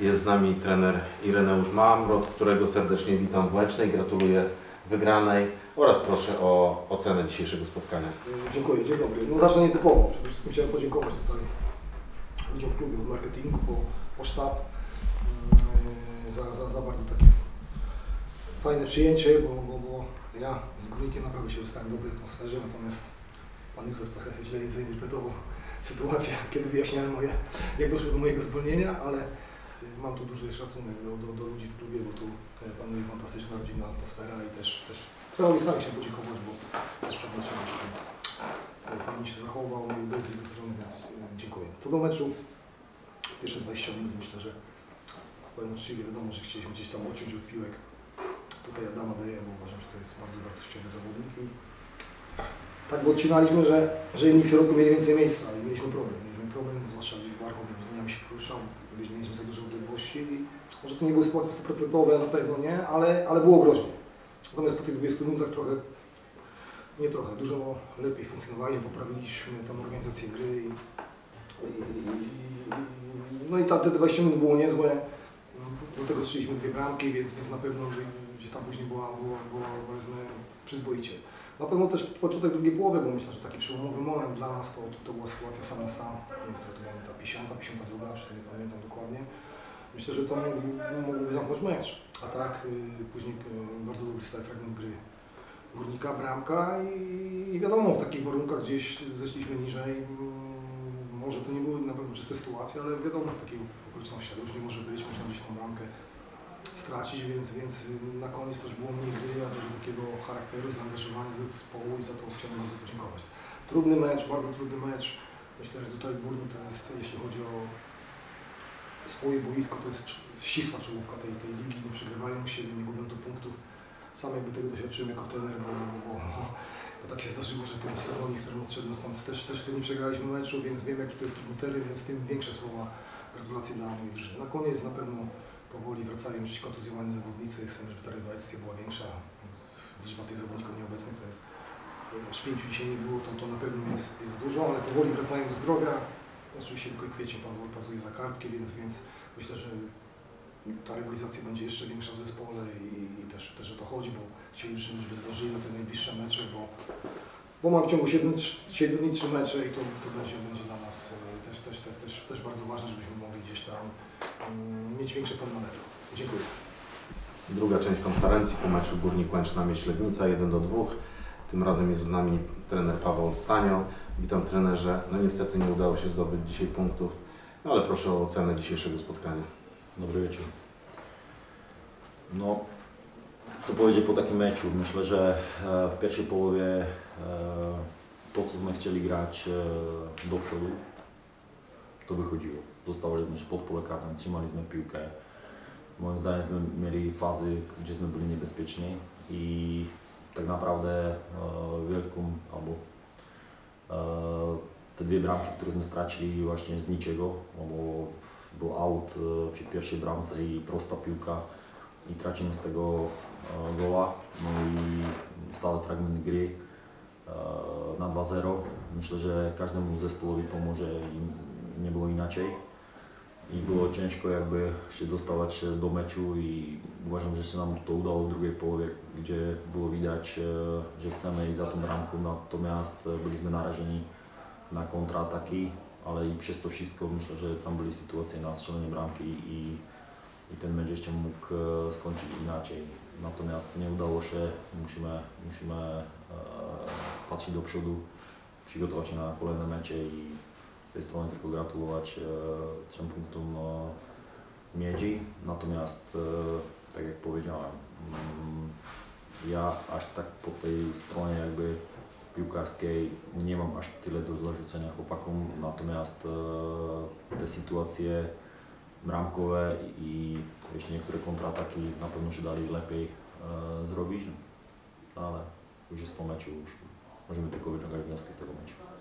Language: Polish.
Jest z nami trener Ireneusz Mamrot, którego serdecznie witam w Łęcznej. Gratuluję wygranej oraz proszę o ocenę dzisiejszego spotkania. Dziękuję, dzień dobry. No zacznę nietypowo. Przede wszystkim chciałem podziękować tutaj ludziom klubie od marketingu po, po sztab mm, za, za, za bardzo takie fajne przyjęcie, bo, bo, bo ja z Górnikiem naprawdę się dostałem w dobrej atmosferze, natomiast Pan Józef trochę źle zainterpretował sytuację, kiedy wyjaśniałem moje, jak doszło do mojego zwolnienia, ale mam tu duży szacunek do, do, do ludzi w klubie, bo tu e, panuje fantastyczna rodzinna atmosfera i też, też trenerowi staram się podziękować, bo też przewodniczący Pan się zachował i bez jego strony, więc e, dziękuję. Co do meczu, pierwsze 20 minut myślę, że powiem uczciwie, wiadomo, że chcieliśmy gdzieś tam odciąć od piłek. Tutaj Adama daję, bo uważam, że to jest bardzo wartościowy zawodnik i tak go odcinaliśmy, że, że inni w środku mieli więcej miejsca, ale mieliśmy problem. Problem, zwłaszcza gdzieś Warchow między liniami się poruszał, gdzieś mieliśmy za dużo odległości może to nie były sytuacje stuprocentowe, na pewno nie, ale, ale było groźnie. Natomiast po tych 20 minutach trochę, nie trochę, dużo lepiej funkcjonowaliśmy, poprawiliśmy tą organizację gry i, i no i ta, te 20 minut było niezłe. Do tego strzeliśmy dwie bramki, więc, więc na pewno gdzie tam później była, była, była powiedzmy przyzwoicie. Na pewno też początek drugiej połowy, bo myślę, że taki przełomowy moment dla nas to, to, to była sytuacja sam na sam. To była ta 50, 52, czy nie pamiętam dokładnie. Myślę, że to mógłby, mógłby zamknąć mecz. A tak y, później y, bardzo dobry stały fragment gry górnika, bramka i, i wiadomo, w takich warunkach gdzieś zeszliśmy niżej. Mm, Może to nie były na pewno czyste sytuacje, ale wiadomo, w takich okolicznościach może być, można gdzieś tą bramkę stracić, więc, więc na koniec też było mniej gry, a dużo takiego charakteru, zaangażowania zespołu i za to chciałem bardzo podziękować. Trudny mecz, bardzo trudny mecz. Myślę, że tutaj Górnik to jeśli chodzi o swoje boisko, to jest ścisła czołówka tej, tej ligi, nie przegrywają siebie, nie gubią do punktów. Sam jakby tego doświadczyłem jako trener, bo, bo, bo, bo tak się zdarzyło, że w tym sezonie, w którym odszedłem stąd, też, też tu nie przegraliśmy meczu, więc wiem jaki to jest trudny teren, więc tym większe słowa gratulacje dla mojej drużyny. Na koniec na pewno powoli wracają gdzieś kontuzjowani zawodnicy, chcemy, żeby ta rywalizacja była większa. Liczba tych zawodników nieobecnych to jest, aż pięciu dzisiaj nie było, to, to na pewno jest, jest dużo, ale powoli wracają do zdrowia. Oczywiście tylko kwiecień pan pasuje za kartkę, więc, więc myślę, że ta rywalizacja będzie jeszcze większa w zespole i, i też, też o to chodzi, bo chcielibyśmy, żeby zdążyli na te najbliższe mecze, bo, bo mam w ciągu 7, 7 dni 3 mecze i to, to będzie, będzie dla nas e, też, też, też, też, też bardzo ważne, żebyśmy mogli gdzieś tam mm, mieć większe pole manewru. Dziękuję. Druga część konferencji po meczu Górnik Łęczna Myślegnica 1 do 2. Tym razem jest z nami trener Paweł Stanio. Witam trenerze. No niestety nie udało się zdobyć dzisiaj punktów, no ale proszę o ocenę dzisiejszego spotkania. Dobry wieczór. No, co powiedzieć po takim meczu? Myślę, że e, w pierwszej połowie e, to, co my chcieli grać e, do przodu, to wychodziło. Dostawaliśmy się pod pole karne, trzymaliśmy piłkę. Moim zdaniem jsme mieli fazy, gdzie jsme byli niebezpieczni i tak naprawdę e, wielką, albo e, te dwie bramki, które sme stracili właśnie z niczego, bo był aut e, przy pierwszej bramce i prosta piłka i tracimy z tego e, gola. No i stały fragment gry na 2-0. Myślę, że każdemu zespołowi pomoże i nie było inaczej. I było ciężko jakby się dostawać do meczu i uważam, że się nam to udało w drugiej połowie, gdzie było widać, e, że chcemy iść za tą bramką, natomiast e, byliśmy narażeni na kontrataki, ale i przez to wszystko myślę, że tam były sytuacje na strzelenie bramki i, i ten mecz jeszcze mógł e, skończyć inaczej. Natomiast nie udało się, musimy, musimy e, patrzeć do przodu, przygotować się na kolejne mecze i z tej strony tylko gratulować e, trzem punktom e, miedzi. Natomiast e, tak jak powiedziałem, mm, ja aż tak po tej stronie jakby piłkarskiej nie mam aż tyle do zarzucenia chłopakom, natomiast te sytuacje bramkowe i jeszcze niektóre kontrataki na pewno się dali lepiej zrobić, ale już jest po meczu, już możemy tylko wyciągać wnioski z tego meczu.